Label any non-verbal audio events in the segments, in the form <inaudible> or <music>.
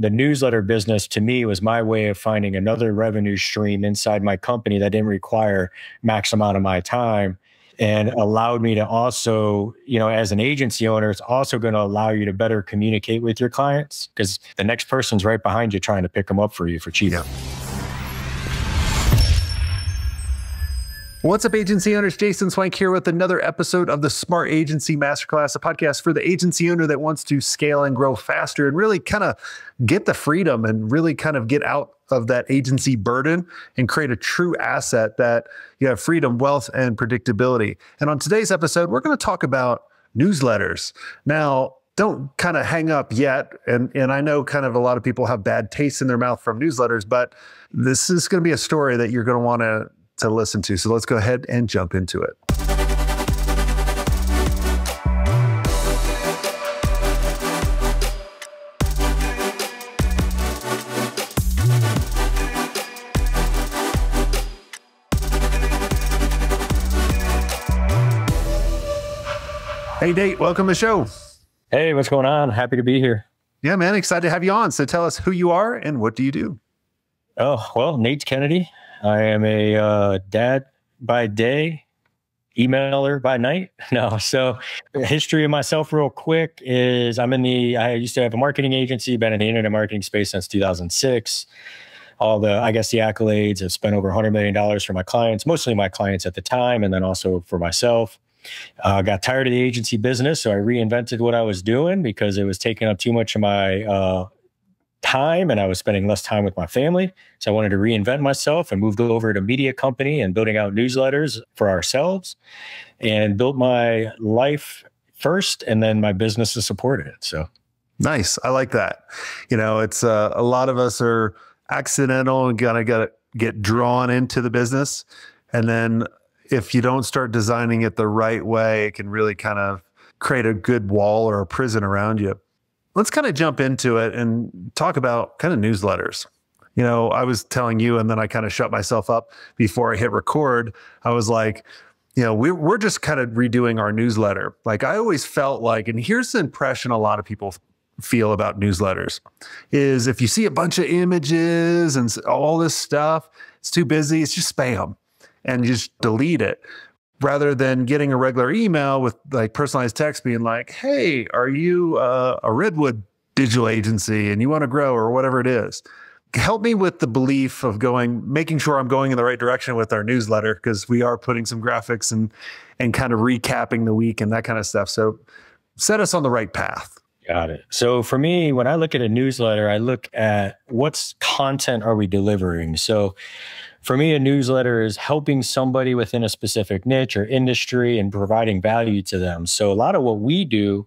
the newsletter business to me was my way of finding another revenue stream inside my company that didn't require max amount of my time and allowed me to also, you know, as an agency owner, it's also going to allow you to better communicate with your clients because the next person's right behind you trying to pick them up for you for cheap. Yeah. What's up, agency owners? Jason Swenk here with another episode of the Smart Agency Masterclass, a podcast for the agency owner that wants to scale and grow faster and really kind of get the freedom and really kind of get out of that agency burden and create a true asset that you have freedom, wealth, and predictability. And on today's episode, we're going to talk about newsletters. Now, don't kind of hang up yet. And, and I know kind of a lot of people have bad taste in their mouth from newsletters, but this is going to be a story that you're going to want to to listen to. So let's go ahead and jump into it. Hey, Nate, welcome to the show. Hey, what's going on? Happy to be here. Yeah, man, excited to have you on. So tell us who you are and what do you do? Oh, well, Nate Kennedy. I am a uh, dad by day, emailer by night. <laughs> No, so history of myself, real quick, is I'm in the. I used to have a marketing agency, been in the internet marketing space since 2006. All the, I guess, the accolades. Have spent over 100 million dollars for my clients, mostly my clients at the time, and then also for myself. Uh, got tired of the agency business, so I reinvented what I was doing because it was taking up too much of my uh, time and I was spending less time with my family. So I wanted to reinvent myself and moved over to media company and building out newsletters for ourselves and built my life first and then my business to support it. So nice. I like that. You know, it's uh, a lot of us are accidental and gonna get get drawn into the business and then if you don't start designing it the right way, it can really kind of create a good wall or a prison around you. Let's kind of jump into it and talk about kind of newsletters. You know, I was telling you, and then I kind of shut myself up before I hit record. I was like, you know, we're, we're just kind of redoing our newsletter. Like I always felt like, and here's the impression a lot of people feel about newsletters is if you see a bunch of images and all this stuff, it's too busy, it's just spam and you just delete it rather than getting a regular email with like personalized text being like, hey, are you uh, a Redwood digital agency and you want to grow or whatever it is? Help me with the belief of going, making sure I'm going in the right direction with our newsletter because we are putting some graphics and and kind of recapping the week and that kind of stuff. So set us on the right path. Got it. So for me, when I look at a newsletter, I look at what's content are we delivering. So for me, a newsletter is helping somebody within a specific niche or industry and providing value to them. So a lot of what we do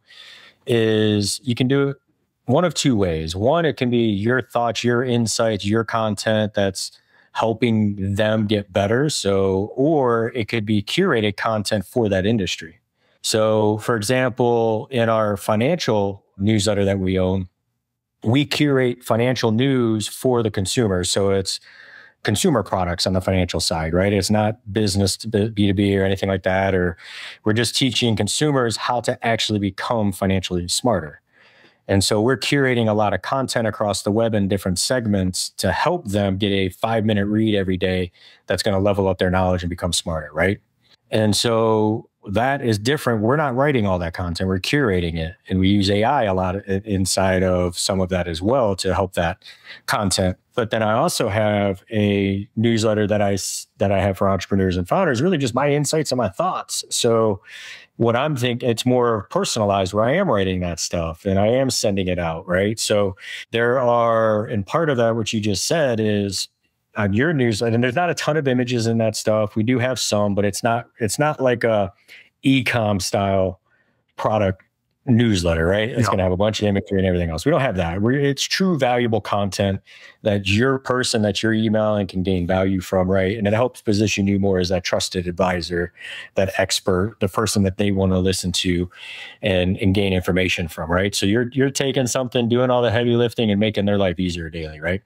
is you can do it one of two ways. One, it can be your thoughts, your insights, your content that's helping them get better. So, or it could be curated content for that industry. So, for example, in our financial newsletter that we own, we curate financial news for the consumer. So it's consumer products on the financial side, right? It's not business to B2B or anything like that. Or we're just teaching consumers how to actually become financially smarter. And so we're curating a lot of content across the web in different segments to help them get a five minute read every day that's going to level up their knowledge and become smarter, right? And so that is different. We're not writing all that content, we're curating it. And we use AI a lot inside of some of that as well to help that content. But then I also have a newsletter that I that I have for entrepreneurs and founders, really just my insights and my thoughts. So what I'm thinking, it's more personalized where I am writing that stuff and I am sending it out, right? So there are, and part of that, what you just said is on your newsletter, and there's not a ton of images in that stuff. We do have some, but it's not it's not like a e-com style product newsletter, right? It's going to have a bunch of imagery and everything else. We don't have that. We're, it's true valuable content that your person that you're emailing can gain value from, right? And it helps position you more as that trusted advisor, that expert, the person that they want to listen to and, and gain information from, right? So you're you're taking something, doing all the heavy lifting and making their life easier daily, right?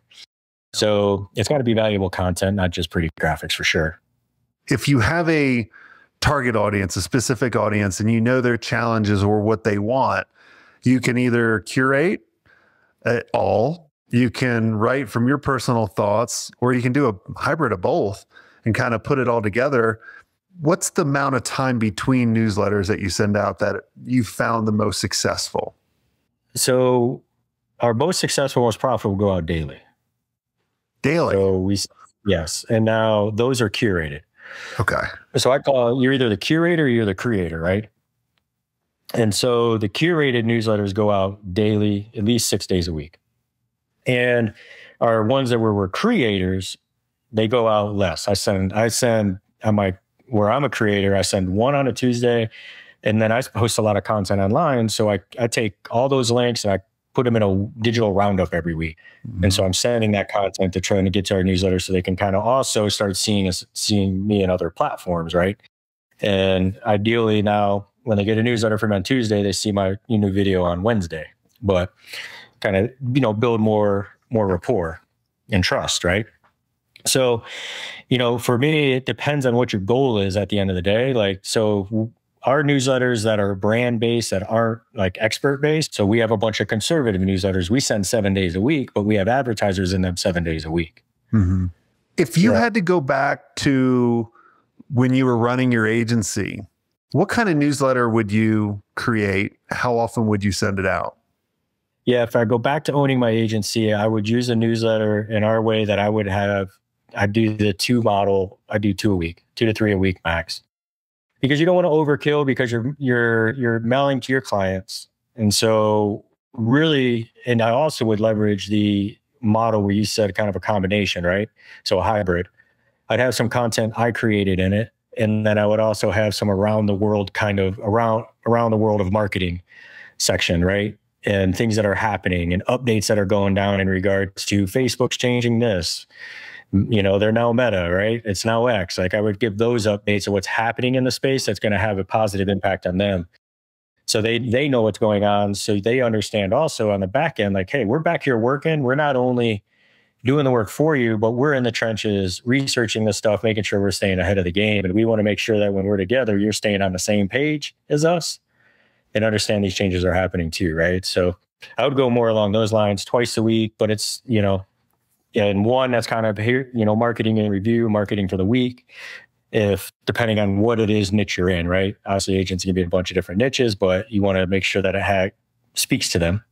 So it's got to be valuable content, not just pretty graphics for sure. If you have a target audience, a specific audience, and you know their challenges or what they want, you can either curate at all You can write from your personal thoughts, or you can do a hybrid of both and kind of put it all together. What's the amount of time between newsletters that you send out that you found the most successful? So, our most successful, most profitable go out daily. Daily. So we yes, and now those are curated. Okay. So I call you're either the curator or you're the creator, right? And so the curated newsletters go out daily, at least six days a week. And our ones that were, were creators, they go out less. I send, I send on my, where I'm a creator, I send one on a Tuesday and then I post a lot of content online. So I, I take all those links and I put them in a digital roundup every week. Mm-hmm. And so I'm sending that content to trying to get to our newsletter so they can kind of also start seeing us, seeing me in other platforms, right? And ideally now when they get a newsletter from me on Tuesday, they see my new video on Wednesday. But kind of, you know, build more more rapport and trust, right? So, you know, for me, it depends on what your goal is at the end of the day. Like, so our newsletters that are brand based, that aren't like expert based. So we have a bunch of conservative newsletters. We send seven days a week, but we have advertisers in them seven days a week. Mm-hmm. If you yeah. had to go back to when you were running your agency, what kind of newsletter would you create? How often would you send it out? Yeah, if I go back to owning my agency, I would use a newsletter in our way that I would have. I do the two model. I do two a week, two to three a week max, because you don't want to overkill because you're you're you're mailing to your clients, and so really, and I also would leverage the model where you said kind of a combination, right? So a hybrid. I'd have some content I created in it, and then I would also have some around the world kind of around around the world of marketing section, right? And things that are happening and updates that are going down in regards to Facebook's changing this. You know, they're now Meta, right? It's now X. Like I would give those updates of what's happening in the space that's going to have a positive impact on them. So they they know what's going on. So they understand also on the back end, like, hey, we're back here working. We're not only doing the work for you, but we're in the trenches researching this stuff, making sure we're staying ahead of the game. And we want to make sure that when we're together, you're staying on the same page as us and understand these changes are happening too, right? So I would go more along those lines twice a week, but it's, you know, and one that's kind of here, you know, marketing and review, marketing for the week. If depending on what it is niche you're in, right? Obviously, agency can be a bunch of different niches, but you want to make sure that it speaks to them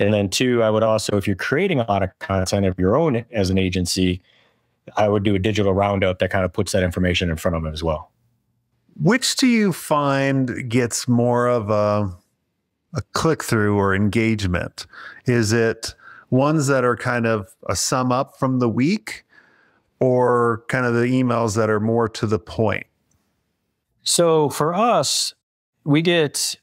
and then two, I would also, if you're creating a lot of content of your own as an agency, I would do a digital roundup that kind of puts that information in front of them as well. Which do you find gets more of a, a click through or engagement? Is it ones that are kind of a sum up from the week or kind of the emails that are more to the point? So for us, we get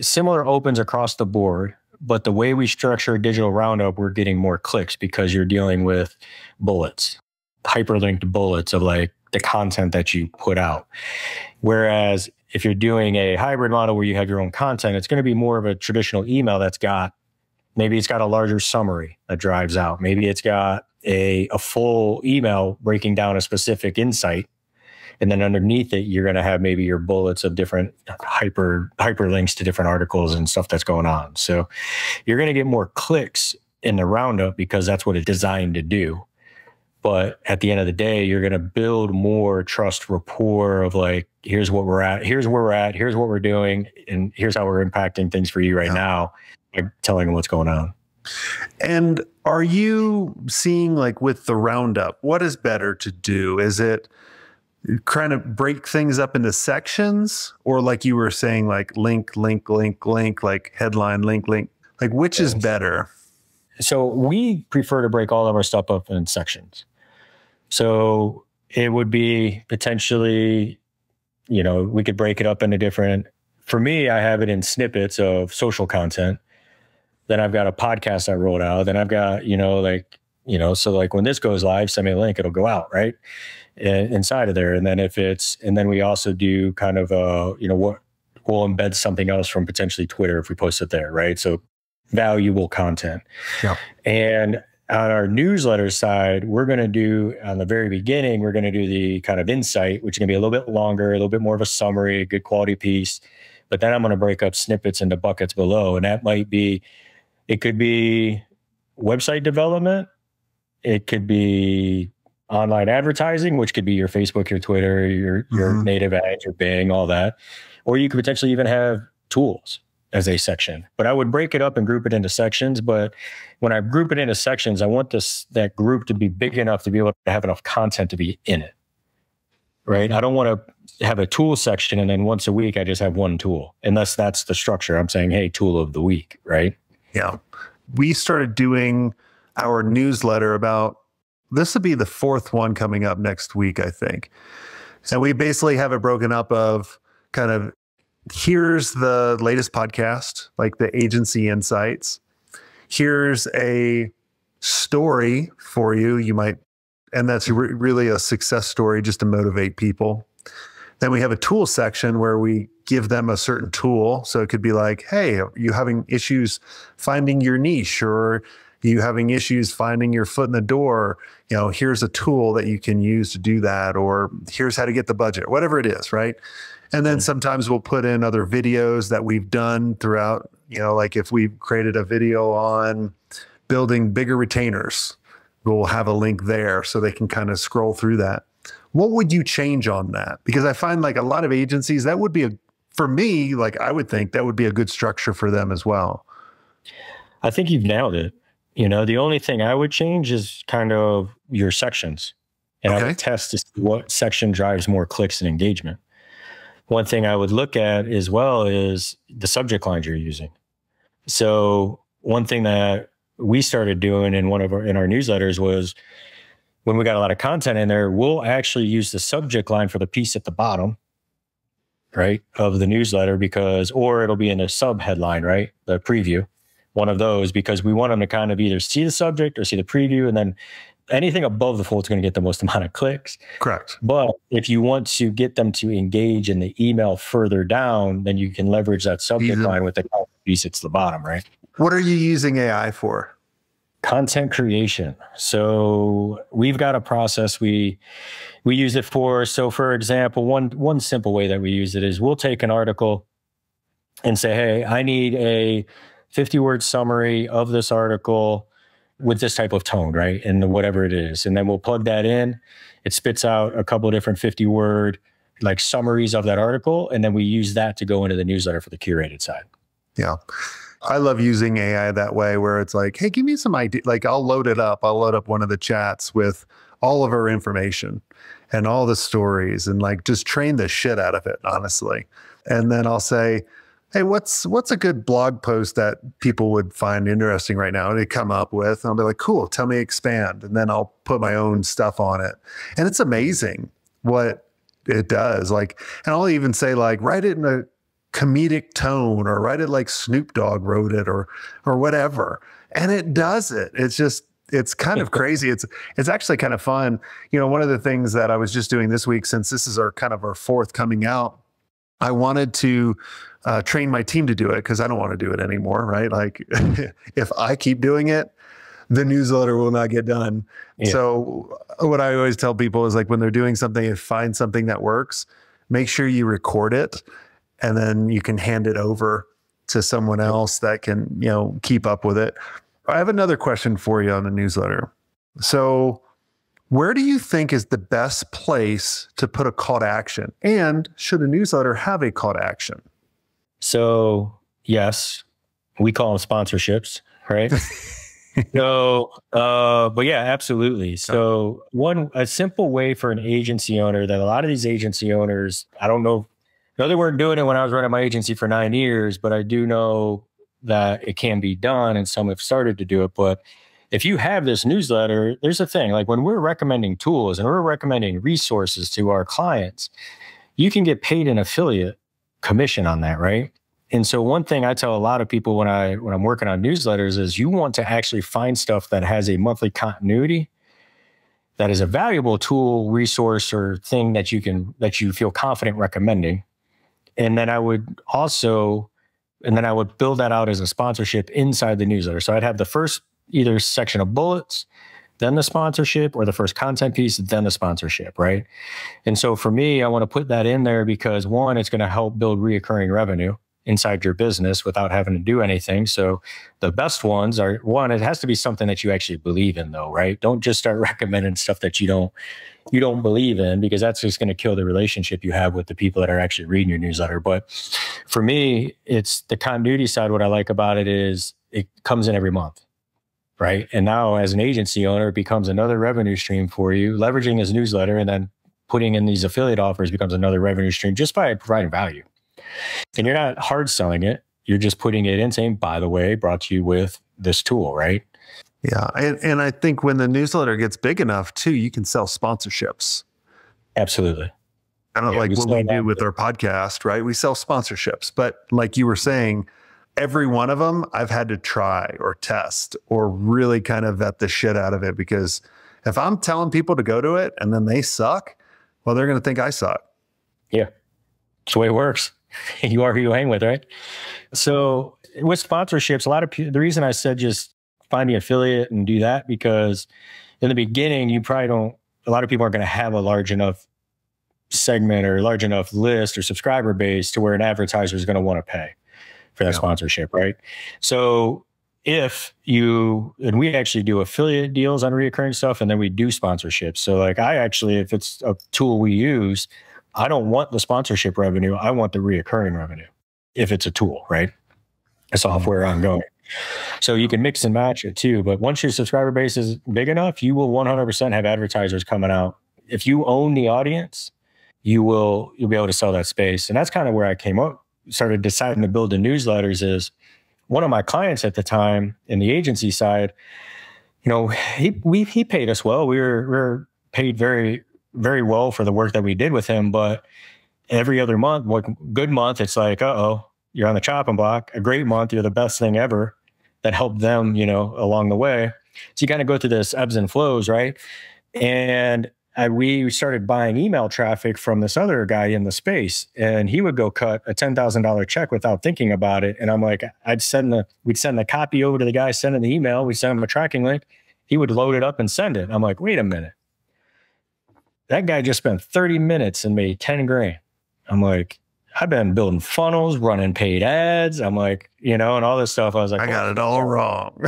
similar opens across the board. But the way we structure a digital roundup, we're getting more clicks because you're dealing with bullets, hyperlinked bullets of like the content that you put out. Whereas if you're doing a hybrid model where you have your own content, it's going to be more of a traditional email that's got maybe it's got a larger summary that drives out. Maybe it's got a, a full email breaking down a specific insight and then underneath it you're going to have maybe your bullets of different hyper hyperlinks to different articles and stuff that's going on so you're going to get more clicks in the roundup because that's what it's designed to do but at the end of the day you're going to build more trust rapport of like here's what we're at here's where we're at here's what we're doing and here's how we're impacting things for you right yeah. now by telling them what's going on. And are you seeing like with the roundup what is better to do? Is it kind of break things up into sections? Or like you were saying like link link link link like headline link link like which is better? So we prefer to break all of our stuff up in sections. So it would be potentially you know we could break it up into different for me i have it in snippets of social content then i've got a podcast i rolled out then i've got you know like you know so like when this goes live send me a link it'll go out right inside of there. And then if it's, and then we also do kind of, uh, you know, what we'll embed something else from potentially Twitter if we post it there, right? So valuable content. Yeah. And on our newsletter side, we're going to do on the very beginning, we're going to do the kind of insight, which is going to be a little bit longer, a little bit more of a summary, a good quality piece. But then I'm going to break up snippets into buckets below. And that might be, it could be website development. It could be online advertising, which could be your Facebook, your Twitter, your your mm-hmm. native ads, your Bing, all that. Or you could potentially even have tools as a section. But I would break it up and group it into sections. But when I group it into sections, I want this that group to be big enough to be able to have enough content to be in it. Right. I don't want to have a tool section and then once a week I just have one tool. Unless that's the structure. I'm saying, hey, tool of the week, right? Yeah. We started doing our newsletter about this would be the fourth one coming up next week, I think. And we basically have it broken up of kind of here's the latest podcast, like the agency insights. Here's a story for you. You might, and that's re- really a success story just to motivate people. Then we have a tool section where we give them a certain tool. So it could be like, hey, are you having issues finding your niche or you having issues finding your foot in the door? You know, here's a tool that you can use to do that, or here's how to get the budget, whatever it is, right? And then sometimes we'll put in other videos that we've done throughout, you know, like if we've created a video on building bigger retainers, we'll have a link there so they can kind of scroll through that. What would you change on that? Because I find like a lot of agencies, that would be a, for me, like I would think that would be a good structure for them as well. I think you've nailed it. You know, the only thing I would change is kind of your sections. And okay. I would test to see what section drives more clicks and engagement one thing I would look at as well is the subject lines you're using. So one thing that we started doing in one of our in our newsletters was when we got a lot of content in there, we'll actually use the subject line for the piece at the bottom, right, of the newsletter because or it'll be in a sub headline, right? The preview. One of those because we want them to kind of either see the subject or see the preview and then anything above the fold is going to get the most <laughs> amount of clicks. Correct. But if you want to get them to engage in the email further down, then you can leverage that subject line with the piece at the bottom, right? What are you using AI for? Content creation. So we've got a process we we use it for. So for example, one one simple way that we use it is we'll take an article and say, "Hey, I need a 50 word summary of this article with this type of tone, right? And whatever it is. And then we'll plug that in. It spits out a couple different 50 word like summaries of that article. And then we use that to go into the newsletter for the curated side. Yeah. I love using AI that way where it's like, hey, give me some idea. Like I'll load it up. I'll load up one of the chats with all of our information and all the stories and like just train the shit out of it, honestly. And then I'll say, hey, what's what's a good blog post that people would find interesting right now? And they come up with, and I'll be like, cool, tell me expand. And then I'll put my own stuff on it. And it's amazing what it does. Like, and I'll even say, like, write it in a comedic tone or write it like Snoop Dogg wrote it or or whatever. And it does it. It's just it's kind of <laughs> crazy. It's it's actually kind of fun. You know, one of the things that I was just doing this week, since this is our kind of our fourth coming out, I wanted to uh, train my team to do it because I don't want to do it anymore, right? Like <laughs> if I keep doing it, the newsletter will not get done. Yeah. So what I always tell people is like when they're doing something and find something that works, make sure you record it and then you can hand it over to someone else that can, you know, keep up with it. I have another question for you on the newsletter. So where do you think is the best place to put a call to action? And should a newsletter have a call to action? So, yes, we call them sponsorships, right? <laughs> so, uh, but yeah, absolutely. So, one, a simple way for an agency owner that a lot of these agency owners, I don't know, no, they weren't doing it when I was running my agency for nine years, but I do know that it can be done and some have started to do it. But if you have this newsletter, there's a thing like when we're recommending tools and we're recommending resources to our clients, you can get paid an affiliate commission on that, right? And so one thing I tell a lot of people when I when I'm working on newsletters is you want to actually find stuff that has a monthly continuity that is a valuable tool, resource or thing that you can that you feel confident recommending. And then I would also and then I would build that out as a sponsorship inside the newsletter. So I'd have the first either section of bullets, then the sponsorship, or the first content piece, then the sponsorship, right? And so for me, I want to put that in there because one, it's going to help build reoccurring revenue inside your business without having to do anything. So the best ones are one, it has to be something that you actually believe in though, right? Don't just start <laughs> recommending stuff that you don't you don't believe in because that's just going to kill the relationship you have with the people that are actually reading your newsletter. But for me, it's the continuity side. What I like about it is it comes in every month right? And now, as an agency owner, it becomes another revenue stream for you. Leveraging his newsletter and then putting in these affiliate offers becomes another revenue stream just by providing value. And you're not hard selling it. You're just putting it in saying, by the way, brought to you with this tool, right? Yeah. And, and I think when the newsletter gets big enough too, you can sell sponsorships. Absolutely. I don't yeah, like what we do with our podcast, right? We sell sponsorships, but like you were saying, every one of them I've had to try or test or really kind of vet the shit out of it because if I'm telling people to go to it and then they suck, well, they're going to think I suck. Yeah. It's the way it works. <laughs> you are who you hang with, right? So with sponsorships, a lot of people, the reason I said just find the affiliate and do that because in the beginning, you probably don't, a lot of people aren't going to have a large enough segment or large enough list or subscriber base to where an advertiser is going to want to pay for that yeah. sponsorship, right? So if you and we actually do affiliate deals on reoccurring stuff and then we do sponsorships. So like I actually, if it's a tool we use, I don't want the sponsorship revenue. I want the reoccurring revenue if it's a tool, right? A software mm-hmm. ongoing. So you can mix and match it too. But once your subscriber base is big enough, you will 100% have advertisers coming out. If you own the audience, you will you'll be able to sell that space. And that's kind of where I came up started deciding to build the newsletters is one of my clients at the time in the agency side, you know, he we he paid us well. We were we were paid very very well for the work that we did with him, but every other month, like good month, it's like, uh oh, you're on the chopping block. A great month, you're the best thing ever. That helped them, you know, along the way. So you kind of go through this ebbs and flows, right? And I, we started buying email traffic from this other guy in the space, and he would go cut a ten thousand dollar check without thinking about it. And I'm like, I'd send the we'd send the copy over to the guy sending the email. We send him a tracking link. He would load it up and send it. I'm like, wait a minute, that guy just spent thirty minutes and made ten grand. I'm like, I've been building funnels, running paid ads. I'm like, you know, and all this stuff. I was like, I got it all wrong.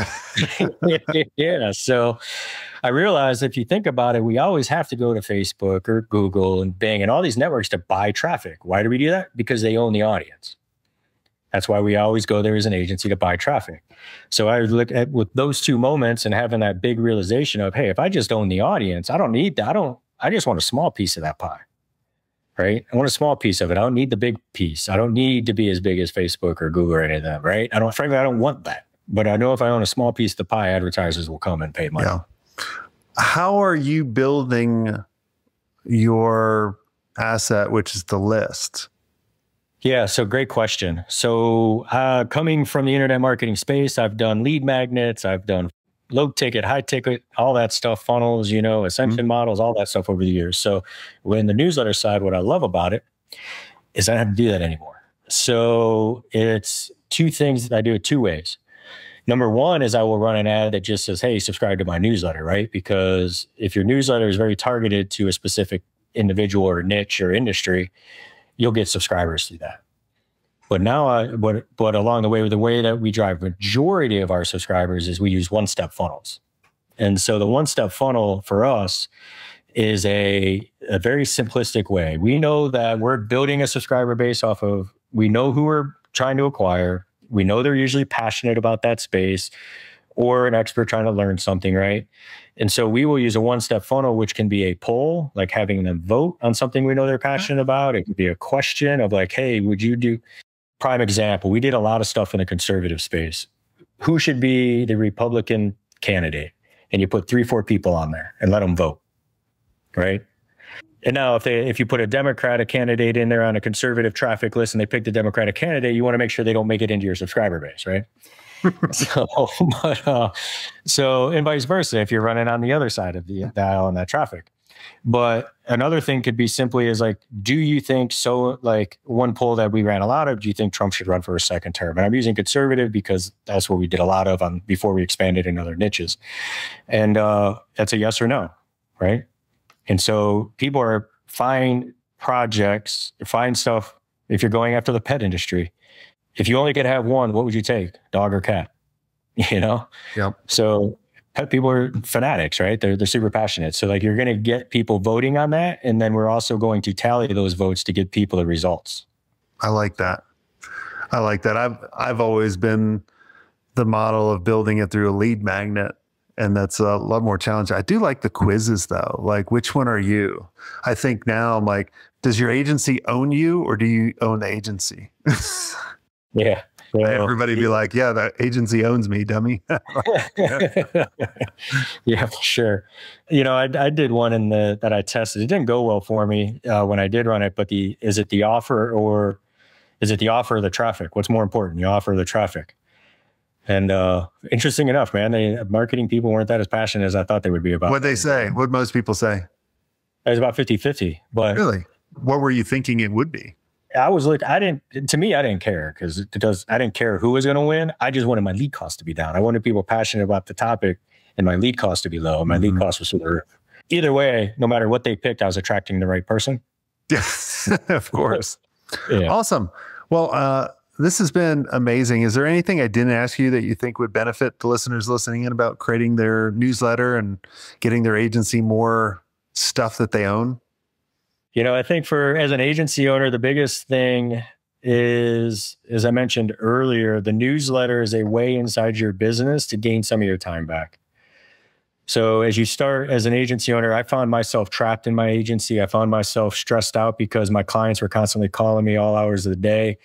<laughs> yeah. So I realized if you think about it, we always have to go to Facebook or Google and Bing and all these networks to buy traffic. Why do we do that? Because they own the audience. That's why we always go there as an agency to buy traffic. So I look at with those two moments and having that big realization of, hey, if I just own the audience, I don't need that. I don't, I just want a small piece of that pie. Right. I want a small piece of it. I don't need the big piece. I don't need to be as big as Facebook or Google or any of that. Right. I don't, frankly, I don't want that. But I know if I own a small piece of the pie, advertisers will come and pay money. Yeah. How are you building your asset, which is the list? Yeah, so great question. So, uh, coming from the internet marketing space, I've done lead magnets, I've done low ticket, high ticket, all that stuff, funnels, you know, ascension mm-hmm. models, all that stuff over the years. So, when the newsletter side, what I love about it is I don't have to do that anymore. So, it's two things that I do it two ways. Number one is I will run an ad that just says, hey, subscribe to my newsletter, right? Because if your newsletter is very targeted to a specific individual or niche or industry, you'll get subscribers through that. But now, uh, but, but along the way, the way that we drive majority of our subscribers is we use one-step funnels. And so the one-step funnel for us is a, a very simplistic way. We know that we're building a subscriber base off of, we know who we're trying to acquire we know they're usually passionate about that space or an expert trying to learn something, right? And so we will use a one step funnel, which can be a poll, like having them vote on something we know they're passionate about. It could be a question of like, hey, would you do prime example? We did a lot of stuff in the conservative space. Who should be the Republican candidate? And you put three, four people on there and let them vote, right? And now, if they if you put a Democratic candidate in there on a conservative traffic list and they pick the Democratic candidate, you want to make sure they don't make it into your subscriber base, right? <laughs> so, <laughs> but uh, so and vice versa if you're running on the other side of the dial on that traffic. But another thing could be simply is like, do you think so? Like one poll that we ran a lot of, do you think Trump should run for a second term? And I'm using conservative because that's what we did a lot of on before we expanded in other niches. And uh, that's a yes or no, right? And so people are find projects, find stuff. If you're going after the pet industry, if you only could have one, what would you take, dog or cat? <laughs> You know. Yep. So people are fanatics, right? They're they're super passionate. So like you're going to get people voting on that, and then we're also going to tally those votes to give people the results. I like that. I like that. I've I've always been the model of building it through a lead magnet, and that's a lot more challenging. I do like the quizzes though. Like, which one are you? I think now I'm like, does your agency own you, or do you own the agency? <laughs> yeah. Everybody be like, yeah, the agency owns me, dummy. <laughs> <laughs> yeah, for sure. You know, I, I did one in the that I tested. It didn't go well for me uh, when I did run it. But the is it the offer or is it the offer or the traffic? What's more important, the offer or the traffic? And uh, interesting enough, man, they marketing people weren't that as passionate as I thought they would be about. What they say? What most people say? It was about 50-50. But really, what were you thinking it would be? I was like, I didn't, to me, I didn't care because it does, I didn't care who was going to win. I just wanted my lead cost to be down. I wanted people passionate about the topic and my lead cost to be low. My mm-hmm. lead cost was through Either way, no matter what they picked, I was attracting the right person. Yes, <laughs> of course. <laughs> yeah. Awesome. Well, uh, this has been amazing. Is there anything I didn't ask you that you think would benefit the listeners listening in about creating their newsletter and getting their agency more stuff that they own? You know, I think for as an agency owner, the biggest thing is, as I mentioned earlier, the newsletter is a way inside your business to gain some of your time back. So as you start as an agency owner, I found myself trapped in my agency. I found myself stressed out because my clients were constantly calling me all hours of the day.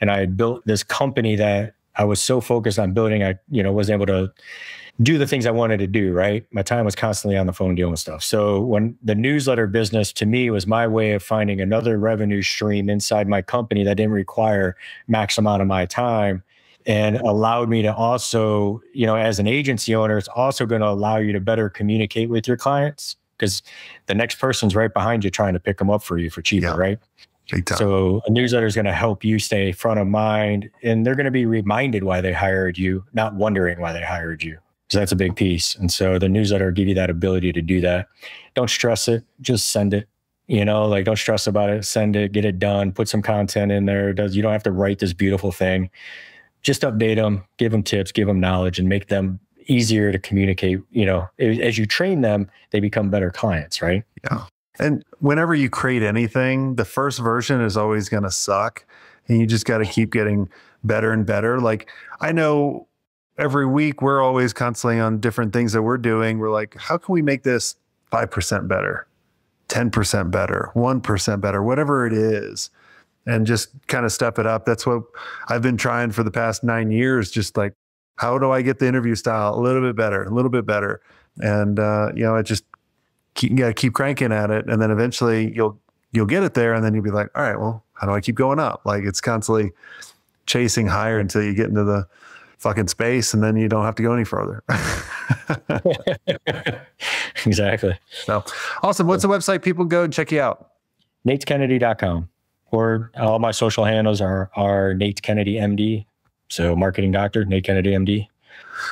And I had built this company that I was so focused on building, I, you know, wasn't able to do the things I wanted to do, right? My time was constantly on the phone dealing with stuff. So when the newsletter business to me was my way of finding another revenue stream inside my company that didn't require max amount of my time and allowed me to also, you know, as an agency owner, it's also going to allow you to better communicate with your clients because the next person's right behind you trying to pick them up for you for cheaper, yeah. right? So a newsletter is going to help you stay front of mind and they're going to be reminded why they hired you, not wondering why they hired you. That's a big piece. And so the newsletter give you that ability to do that. Don't stress it, just send it. You know, like don't stress about it. Send it, get it done, put some content in there. Does you don't have to write this beautiful thing. Just update them, give them tips, give them knowledge, and make them easier to communicate. You know, as you train them, they become better clients, right? Yeah. And whenever you create anything, the first version is always going to suck. And you just got to keep getting better and better. Like I know every week we're always constantly on different things that we're doing. We're like, how can we make this 5% better, 10% better, 1% better, whatever it is, and just kind of step it up. That's what I've been trying for the past nine years. Just like, how do I get the interview style a little bit better, a little bit better? And, uh, you know, it just, keep, you got to keep cranking at it. And then eventually you'll, you'll get it there. And then you'll be like, all right, well, how do I keep going up? Like it's constantly chasing higher until you get into the, fucking space and then you don't have to go any further. <laughs> <laughs> exactly. So awesome. What's the website people go and check you out? NateKennedy.com or all my social handles are, are Nate Kennedy MD. So marketing doctor, Nate Kennedy MD.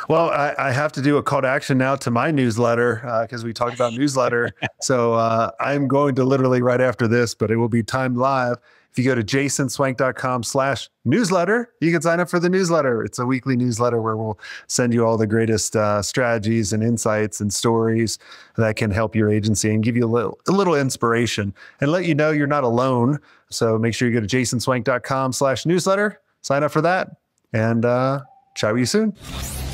Well, I, I, have to do a call to action now to my newsletter because uh, we talked about newsletter. <laughs> so uh, I'm going to literally right after this, but it will be timed live. If you go to jasonswenk.com slash newsletter, you can sign up for the newsletter. It's a weekly newsletter where we'll send you all the greatest uh, strategies and insights and stories that can help your agency and give you a little, a little inspiration and let you know you're not alone. So make sure you go to jasonswenk.com slash newsletter, sign up for that, and uh, chat with you soon.